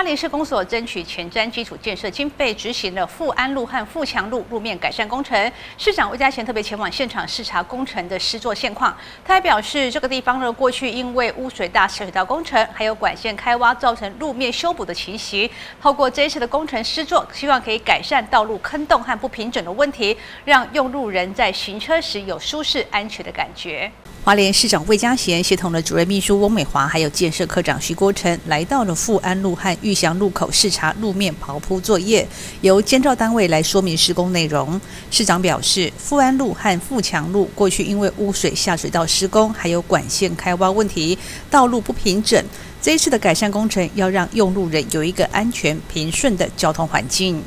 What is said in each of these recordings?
花莲市公所争取前瞻基础建设经费，执行了富安路和富强路路面改善工程。市长魏家贤特别前往现场视察工程的施作现况。他还表示，这个地方呢，过去因为污水大下水道工程，还有管线开挖，造成路面修补的情形。透过这一次的工程施作，希望可以改善道路坑洞和不平整的问题，让用路人在行车时有舒适安全的感觉。华联市长魏家贤协同了主任秘书翁美华，还有建设科长徐国成，来到了富安路和玉祥路口视察路面刨铺作业，由监造单位来说明施工内容。市长表示，富安路和富强路过去因为污水下水道施工，还有管线开挖问题，道路不平整。这一次的改善工程，要让用路人有一个安全平顺的交通环境。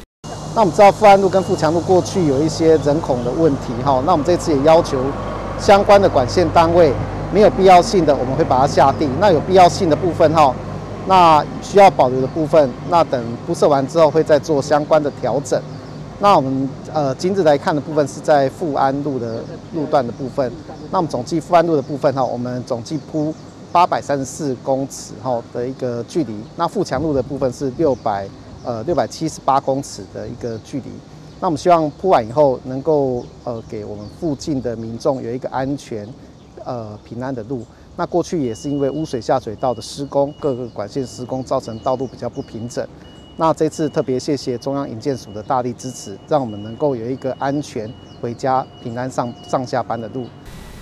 那我们知道富安路跟富强路过去有一些人孔的问题，哈，那我们这次也要求。相关的管线单位没有必要性的，我们会把它下定。那有必要性的部分哈，那需要保留的部分，那等铺设完之后会再做相关的调整。那我们呃今日来看的部分是在富安路的路段的部分。那我们总计富安路的部分哈，我们总计铺八百三十四公尺哈的一个距离。那富强路的部分是六百呃六百七十八公尺的一个距离。那我们希望铺完以后，能够呃给我们附近的民众有一个安全、呃平安的路。那过去也是因为污水下水道的施工，各个管线施工造成道路比较不平整。那这次特别谢谢中央营建署的大力支持，让我们能够有一个安全回家、平安上上下班的路。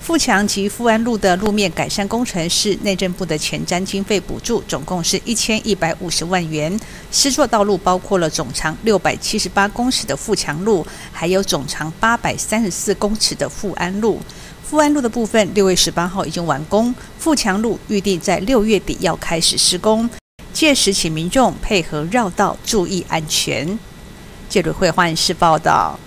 富强及富安路的路面改善工程是内政部的前瞻经费补助，总共是一千一百五十万元。施作道路包括了总长六百七十八公尺的富强路，还有总长八百三十四公尺的富安路。富安路的部分六月十八号已经完工，富强路预定在六月底要开始施工，届时请民众配合绕道，注意安全。记者会换市报道。